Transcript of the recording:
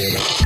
Yeah.